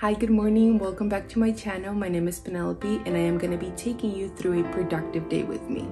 Hi, good morning. Welcome back to my channel. My name is Penelope and I am going to be taking you through a productive day with me.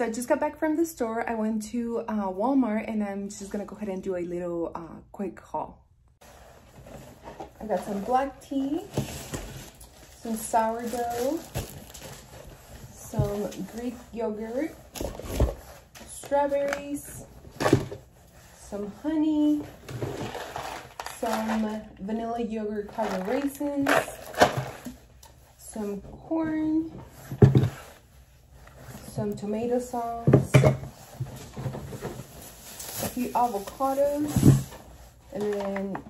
So I just got back from the store. I went to uh, Walmart and I'm just gonna go ahead and do a little uh, quick haul. I got some black tea, some sourdough, some Greek yogurt, strawberries, some honey, some vanilla yogurt caramel raisins, some corn, some tomato sauce, a few avocados, and then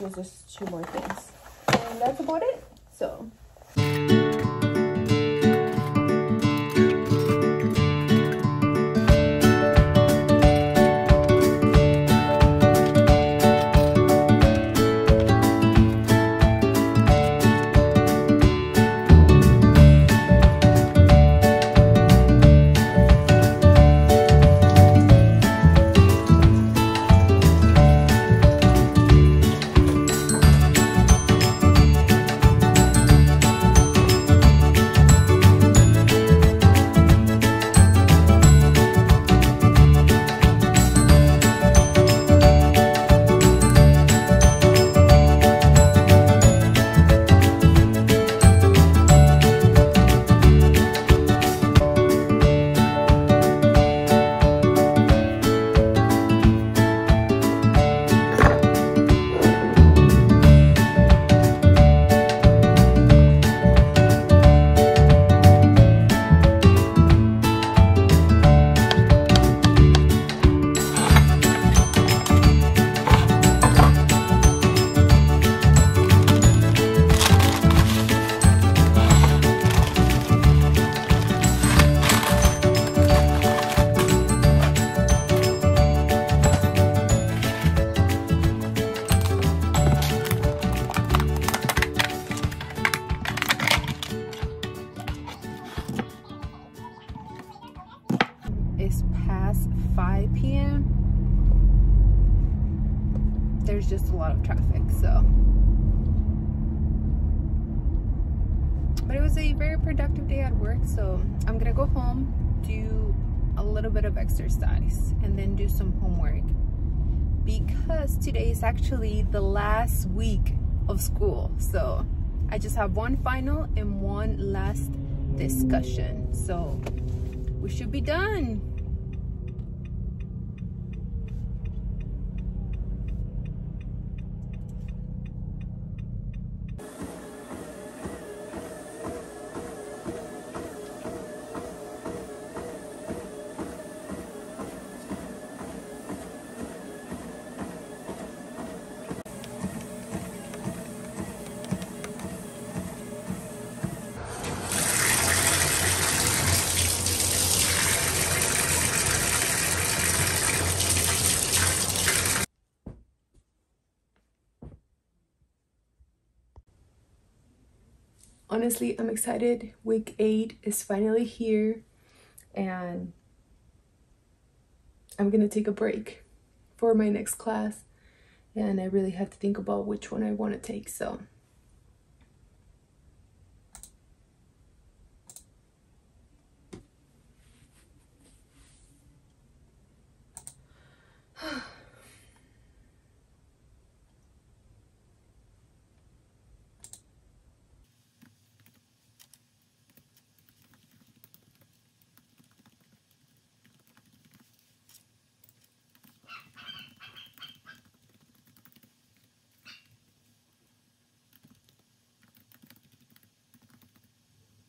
there's just two more things. And that's about it. So. It's past 5 p.m. There's just a lot of traffic, so. But it was a very productive day at work, so I'm gonna go home, do a little bit of exercise, and then do some homework. Because today is actually the last week of school, so I just have one final and one last discussion. So we should be done. Honestly, I'm excited. Week 8 is finally here and I'm gonna take a break for my next class and I really have to think about which one I want to take so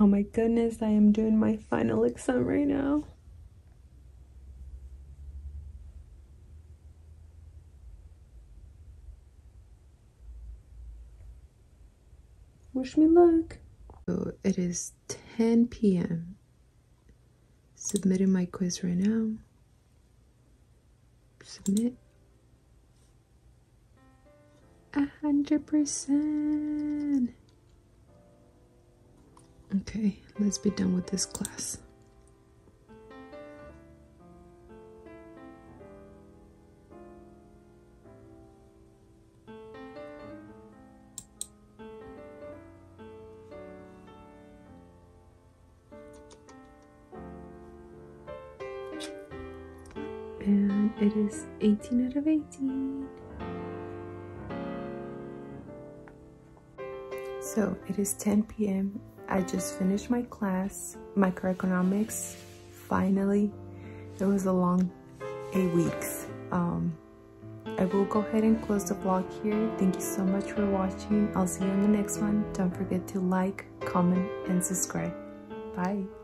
Oh my goodness, I am doing my final exam right now. Wish me luck. So it is 10 p.m. Submitting my quiz right now. Submit. A hundred percent. Okay, let's be done with this class. And it is 18 out of 18. So it is 10 p.m. I just finished my class, microeconomics. Finally, it was a long eight weeks. Um, I will go ahead and close the vlog here. Thank you so much for watching. I'll see you on the next one. Don't forget to like, comment, and subscribe. Bye.